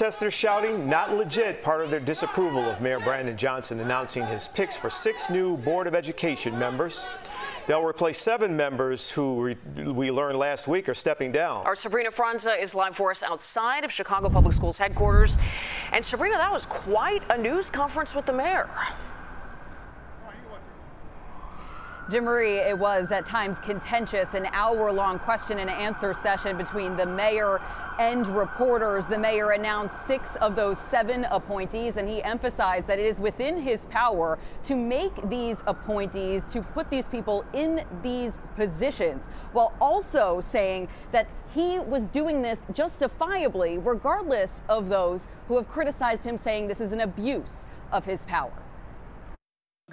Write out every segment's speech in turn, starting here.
Protesters shouting not legit, part of their disapproval of Mayor Brandon Johnson announcing his picks for six new Board of Education members. They'll replace seven members who we learned last week are stepping down. Our Sabrina Franza is live for us outside of Chicago Public Schools headquarters. And Sabrina, that was quite a news conference with the mayor. Jim Marie, it was at times contentious, an hour long question and answer session between the mayor and reporters. The mayor announced six of those seven appointees, and he emphasized that it is within his power to make these appointees, to put these people in these positions, while also saying that he was doing this justifiably, regardless of those who have criticized him, saying this is an abuse of his power.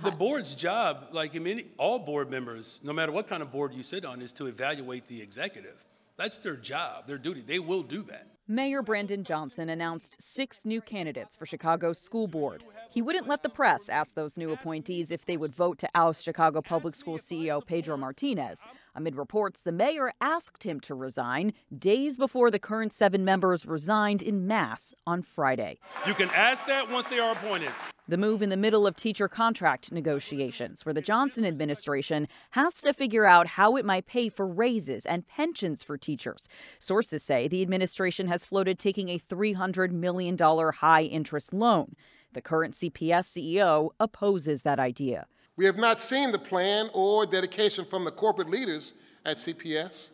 The board's job, like in many, all board members, no matter what kind of board you sit on, is to evaluate the executive. That's their job, their duty. They will do that. Mayor Brandon Johnson announced six new candidates for Chicago's school board. He wouldn't let the press ask those new appointees if they would vote to oust Chicago Public Schools CEO Pedro Martinez. Amid reports, the mayor asked him to resign days before the current seven members resigned in mass on Friday. You can ask that once they are appointed. The move in the middle of teacher contract negotiations, where the Johnson administration has to figure out how it might pay for raises and pensions for teachers. Sources say the administration has floated taking a $300 million high interest loan. The current CPS CEO opposes that idea. We have not seen the plan or dedication from the corporate leaders at CPS,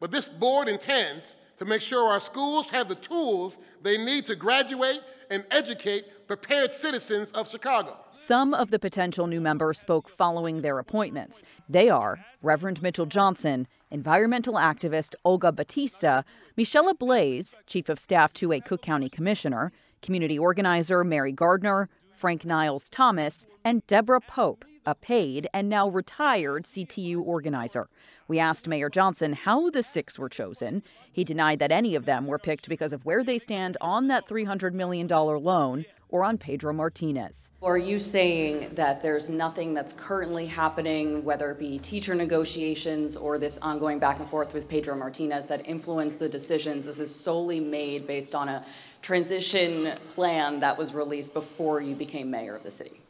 but this board intends to make sure our schools have the tools they need to graduate and educate prepared citizens of Chicago. Some of the potential new members spoke following their appointments. They are Reverend Mitchell Johnson, environmental activist Olga Bautista, Michelle Blaise, chief of staff to a Cook County commissioner, community organizer Mary Gardner, Frank Niles Thomas, and Deborah Pope, a paid and now retired CTU organizer. We asked Mayor Johnson how the six were chosen. He denied that any of them were picked because of where they stand on that $300 million loan or on Pedro Martinez. Are you saying that there's nothing that's currently happening, whether it be teacher negotiations or this ongoing back and forth with Pedro Martinez, that influence the decisions? This is solely made based on a transition plan that was released before you became mayor of the city.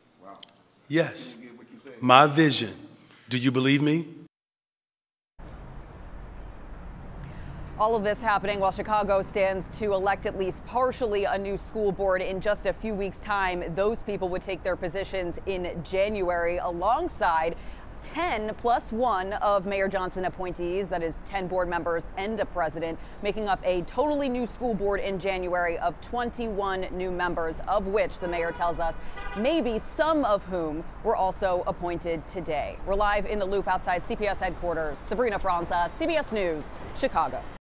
Yes. My vision. Do you believe me? All of this happening while Chicago stands to elect at least partially a new school board in just a few weeks' time. Those people would take their positions in January alongside 10 plus one of Mayor Johnson appointees, that is 10 board members and a president, making up a totally new school board in January of 21 new members, of which the mayor tells us maybe some of whom were also appointed today. We're live in the loop outside CPS headquarters. Sabrina Franza, CBS News, Chicago.